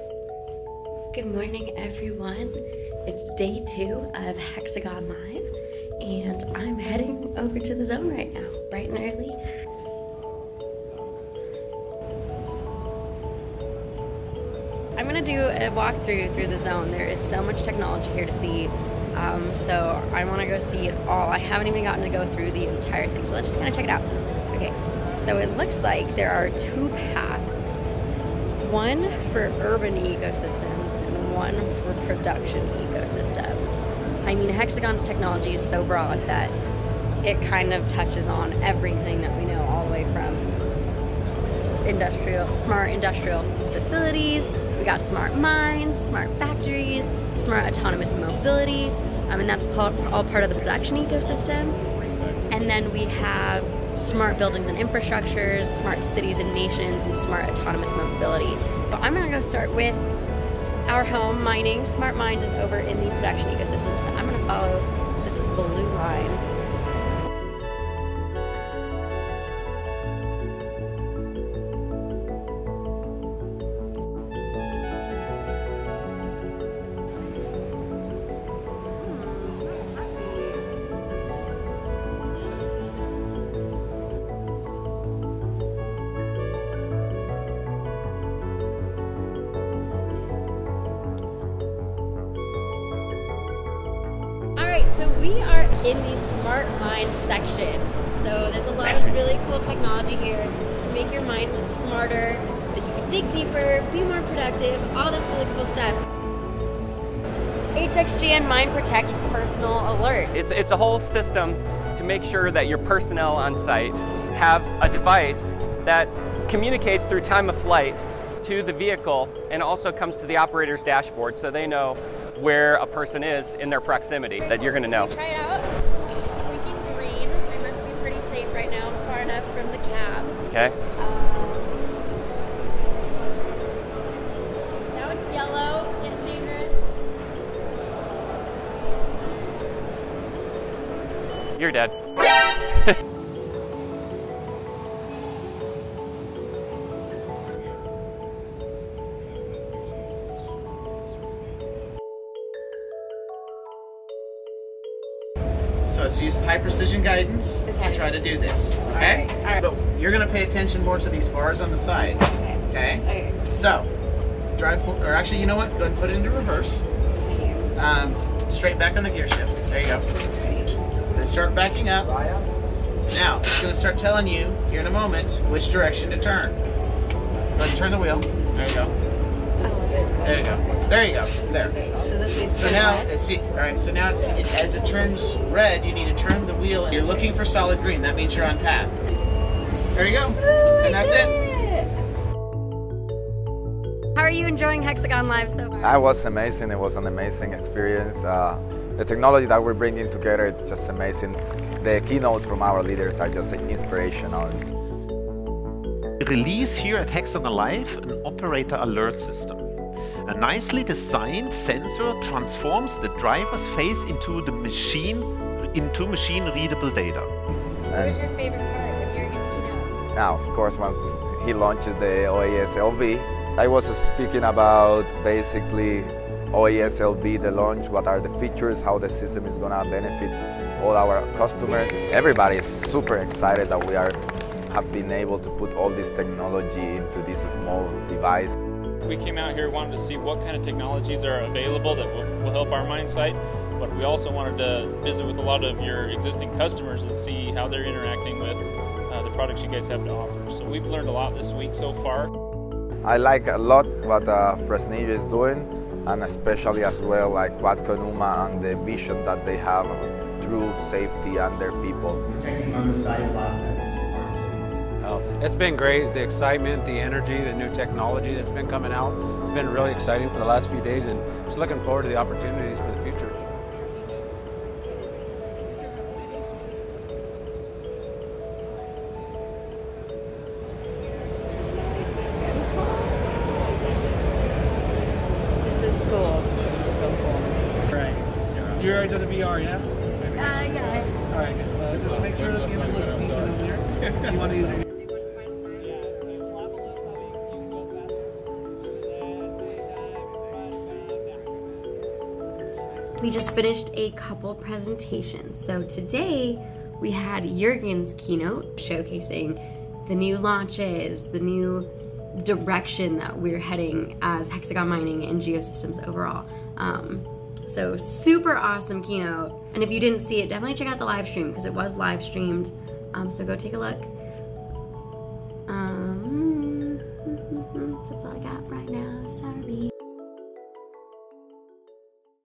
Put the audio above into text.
Good morning, everyone. It's day two of Hexagon Live, and I'm heading over to the zone right now, bright and early. I'm gonna do a walkthrough through the zone. There is so much technology here to see, um, so I want to go see it all. I haven't even gotten to go through the entire thing, so let's just kind of check it out. Okay, so it looks like there are two paths one for urban ecosystems and one for production ecosystems. I mean, Hexagon's technology is so broad that it kind of touches on everything that we know, all the way from industrial, smart industrial facilities. We got smart mines, smart factories, smart autonomous mobility. Um, I mean, that's all part of the production ecosystem. And then we have smart buildings and infrastructures, smart cities and nations, and smart autonomous mobility. But I'm gonna go start with our home mining. Smart Mines is over in the production ecosystem, so I'm gonna follow this blue line. We are in the smart mind section. So there's a lot of really cool technology here to make your mind smarter so that you can dig deeper, be more productive, all this really cool stuff. HXGN MineProtect Personal Alert. It's, it's a whole system to make sure that your personnel on site have a device that communicates through time of flight to the vehicle and also comes to the operator's dashboard so they know where a person is in their proximity that you're going to know. Try it out. Green. I must be pretty safe right now. I'm far enough from the cab. Okay. Um, now it's yellow. Getting dangerous. You're dead. So it uses high precision guidance okay. to try to do this. Okay? All right. All right. But you're going to pay attention more to these bars on the side. Okay. Okay? Okay. So, drive full, or actually, you know what? Go ahead and put it into reverse. Um, straight back on the gear shift. There you go. Then start backing up. Now, it's going to start telling you here in a moment which direction to turn. Go ahead and turn the wheel. There you go. There you go. There you go. There. Okay, so So now, red. it's, see, all right. So now, it's, it, as it turns red, you need to turn the wheel. You're looking for solid green. That means you're on path. There you go. And that's I it. How are you enjoying Hexagon Live so far? That was amazing. It was an amazing experience. Uh, the technology that we're bringing together, it's just amazing. The keynotes from our leaders are just inspirational. Release here at Hexagon Live an operator alert system. A nicely designed sensor transforms the driver's face into the machine into machine readable data. What was your favorite part of Juergen's keynote? Now, of course, once he launches the OAS LV, I was speaking about basically OAS LV, the launch, what are the features, how the system is gonna benefit all our customers. Everybody is super excited that we are have been able to put all this technology into this small device. We came out here wanted to see what kind of technologies are available that will, will help our mine site, but we also wanted to visit with a lot of your existing customers and see how they're interacting with uh, the products you guys have to offer. So we've learned a lot this week so far. I like a lot what uh, Fresnillo is doing, and especially as well like what Conuma and the vision that they have through safety and their people. Protecting our most valuable assets, our employees. It's been great. The excitement, the energy, the new technology that's been coming out. It's been really exciting for the last few days, and just looking forward to the opportunities for the future. This is cool. This is real cool. Right. You're already done the VR, yeah? Uh, yeah. All right, good. So just make sure that you have a little piece over there. You want to use we just finished a couple presentations. So today we had Juergen's keynote showcasing the new launches, the new direction that we're heading as Hexagon Mining and Geosystems overall. Um, so super awesome keynote. And if you didn't see it, definitely check out the live stream because it was live streamed. Um, so go take a look. Um, that's all